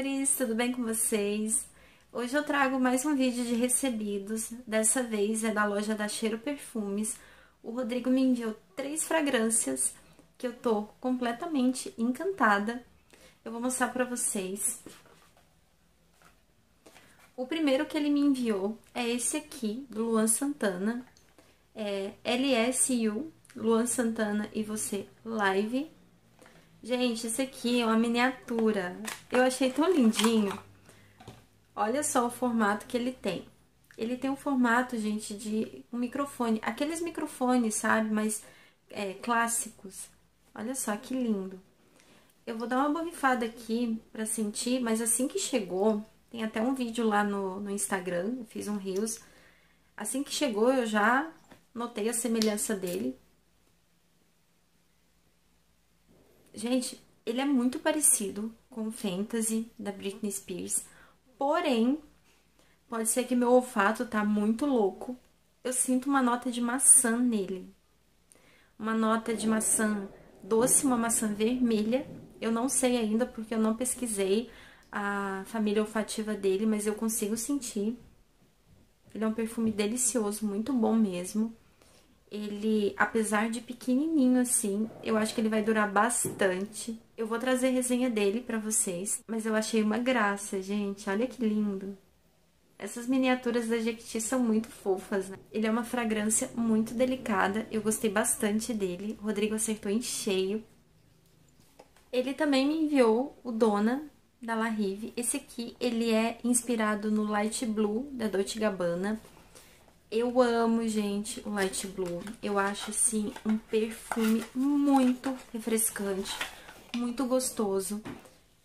amores, tudo bem com vocês? Hoje eu trago mais um vídeo de recebidos, dessa vez é da loja da Cheiro Perfumes. O Rodrigo me enviou três fragrâncias que eu tô completamente encantada. Eu vou mostrar pra vocês. O primeiro que ele me enviou é esse aqui, do Luan Santana. É LSU, Luan Santana e você, Live. Gente, esse aqui é uma miniatura. Eu achei tão lindinho. Olha só o formato que ele tem. Ele tem um formato, gente, de um microfone. Aqueles microfones, sabe? Mas é, clássicos. Olha só que lindo. Eu vou dar uma borrifada aqui pra sentir, mas assim que chegou... Tem até um vídeo lá no, no Instagram, fiz um Reels. Assim que chegou, eu já notei a semelhança dele. Gente, ele é muito parecido com o Fantasy da Britney Spears, porém, pode ser que meu olfato tá muito louco. Eu sinto uma nota de maçã nele. Uma nota de maçã doce, uma maçã vermelha. Eu não sei ainda porque eu não pesquisei a família olfativa dele, mas eu consigo sentir. Ele é um perfume delicioso, muito bom mesmo. Ele, apesar de pequenininho assim, eu acho que ele vai durar bastante. Eu vou trazer resenha dele pra vocês, mas eu achei uma graça, gente. Olha que lindo. Essas miniaturas da Jequiti são muito fofas, né? Ele é uma fragrância muito delicada, eu gostei bastante dele. O Rodrigo acertou em cheio. Ele também me enviou o Dona, da La Rive. Esse aqui, ele é inspirado no Light Blue, da Dolce Gabbana. Eu amo, gente, o Light Blue. Eu acho, assim, um perfume muito refrescante, muito gostoso,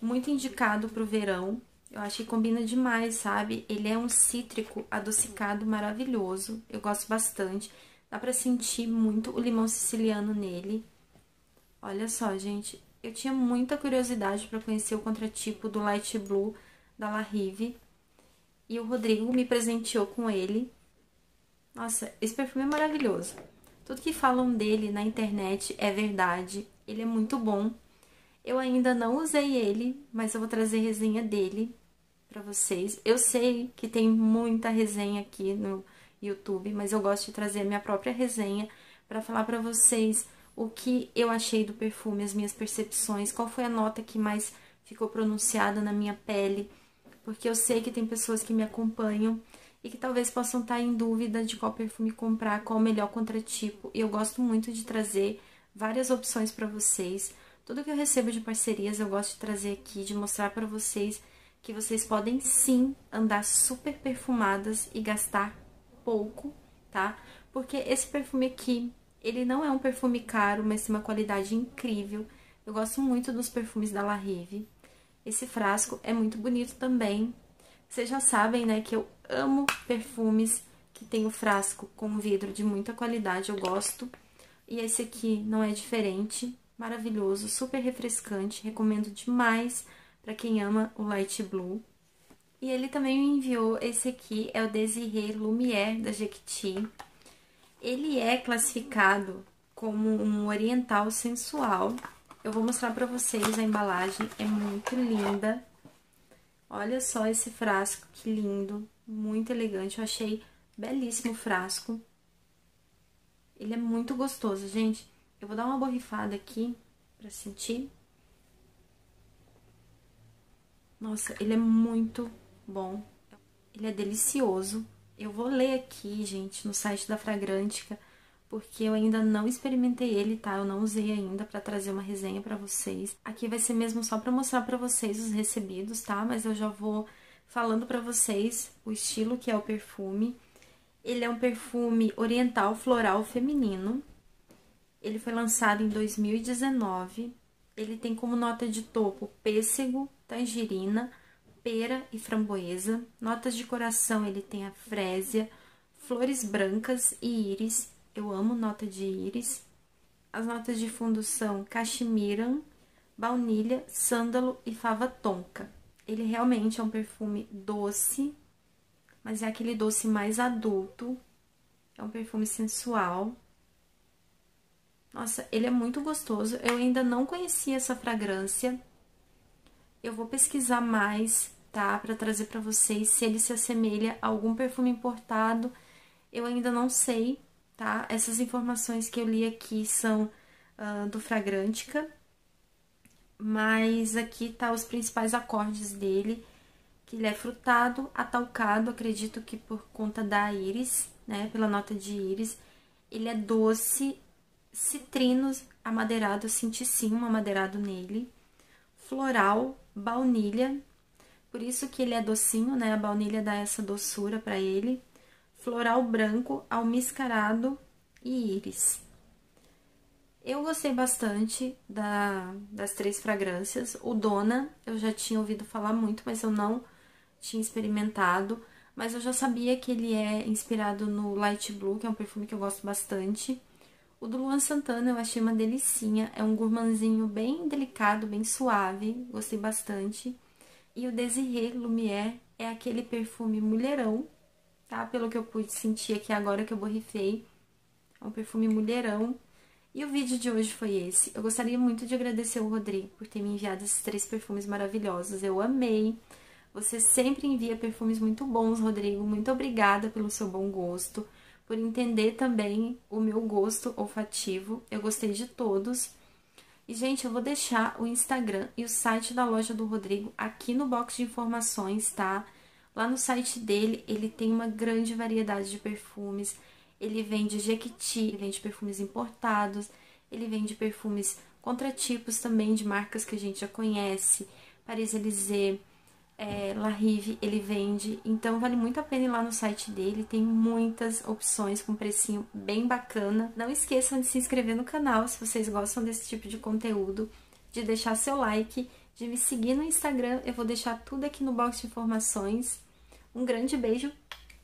muito indicado pro verão. Eu acho que combina demais, sabe? Ele é um cítrico adocicado maravilhoso. Eu gosto bastante. Dá pra sentir muito o limão siciliano nele. Olha só, gente. Eu tinha muita curiosidade para conhecer o contratipo do Light Blue da La Rive. E o Rodrigo me presenteou com ele. Nossa, esse perfume é maravilhoso. Tudo que falam dele na internet é verdade. Ele é muito bom. Eu ainda não usei ele, mas eu vou trazer resenha dele para vocês. Eu sei que tem muita resenha aqui no YouTube, mas eu gosto de trazer a minha própria resenha para falar para vocês o que eu achei do perfume, as minhas percepções, qual foi a nota que mais ficou pronunciada na minha pele, porque eu sei que tem pessoas que me acompanham e que talvez possam estar em dúvida de qual perfume comprar, qual o melhor contratipo. E eu gosto muito de trazer várias opções para vocês. Tudo que eu recebo de parcerias eu gosto de trazer aqui, de mostrar para vocês que vocês podem sim andar super perfumadas e gastar pouco, tá? Porque esse perfume aqui, ele não é um perfume caro, mas tem uma qualidade incrível. Eu gosto muito dos perfumes da La Rive. Esse frasco é muito bonito também. Vocês já sabem, né, que eu amo perfumes que tem o frasco com vidro de muita qualidade, eu gosto. E esse aqui não é diferente, maravilhoso, super refrescante, recomendo demais para quem ama o Light Blue. E ele também me enviou esse aqui, é o Desiree Lumière da Jequiti. Ele é classificado como um oriental sensual. Eu vou mostrar para vocês a embalagem, é muito linda. Olha só esse frasco, que lindo, muito elegante. Eu achei belíssimo o frasco. Ele é muito gostoso, gente. Eu vou dar uma borrifada aqui pra sentir. Nossa, ele é muito bom. Ele é delicioso. Eu vou ler aqui, gente, no site da Fragrântica, porque eu ainda não experimentei ele, tá? Eu não usei ainda para trazer uma resenha para vocês. Aqui vai ser mesmo só para mostrar para vocês os recebidos, tá? Mas eu já vou falando para vocês o estilo que é o perfume. Ele é um perfume oriental floral feminino. Ele foi lançado em 2019. Ele tem como nota de topo pêssego, tangerina, pera e framboesa. Notas de coração ele tem a frésia, flores brancas e íris eu amo nota de íris. As notas de fundo são cachemiran, baunilha, sândalo e fava tonka. Ele realmente é um perfume doce, mas é aquele doce mais adulto. É um perfume sensual. Nossa, ele é muito gostoso. Eu ainda não conhecia essa fragrância. Eu vou pesquisar mais, tá? Para trazer para vocês se ele se assemelha a algum perfume importado. Eu ainda não sei, tá? Essas informações que eu li aqui são uh, do Fragrantica, mas aqui tá os principais acordes dele, que ele é frutado, atalcado, acredito que por conta da íris, né? Pela nota de íris. Ele é doce, citrinos, amadeirado, eu senti sim um amadeirado nele. Floral, baunilha, por isso que ele é docinho, né? A baunilha dá essa doçura para ele. Floral branco, almiscarado e íris. Eu gostei bastante da, das três fragrâncias. O Dona, eu já tinha ouvido falar muito, mas eu não tinha experimentado. Mas eu já sabia que ele é inspirado no Light Blue, que é um perfume que eu gosto bastante. O do Luan Santana eu achei uma delicinha, é um gourmandzinho bem delicado, bem suave, gostei bastante. E o Desiré Lumière é aquele perfume mulherão, tá? Pelo que eu pude sentir aqui agora que eu borrifei, é um perfume mulherão. E o vídeo de hoje foi esse. Eu gostaria muito de agradecer o Rodrigo por ter me enviado esses três perfumes maravilhosos, eu amei. Você sempre envia perfumes muito bons, Rodrigo. Muito obrigada pelo seu bom gosto, por entender também o meu gosto olfativo. Eu gostei de todos. E, gente, eu vou deixar o Instagram e o site da loja do Rodrigo aqui no box de informações, tá? Lá no site dele, ele tem uma grande variedade de perfumes. Ele vende Jequiti, ele vende perfumes importados, ele vende perfumes contratipos também de marcas que a gente já conhece. Paris Élysée, é, La Rive ele vende, então vale muito a pena ir lá no site dele, tem muitas opções com precinho bem bacana. Não esqueçam de se inscrever no canal se vocês gostam desse tipo de conteúdo, de deixar seu like, de me seguir no Instagram, eu vou deixar tudo aqui no box de informações. Um grande beijo,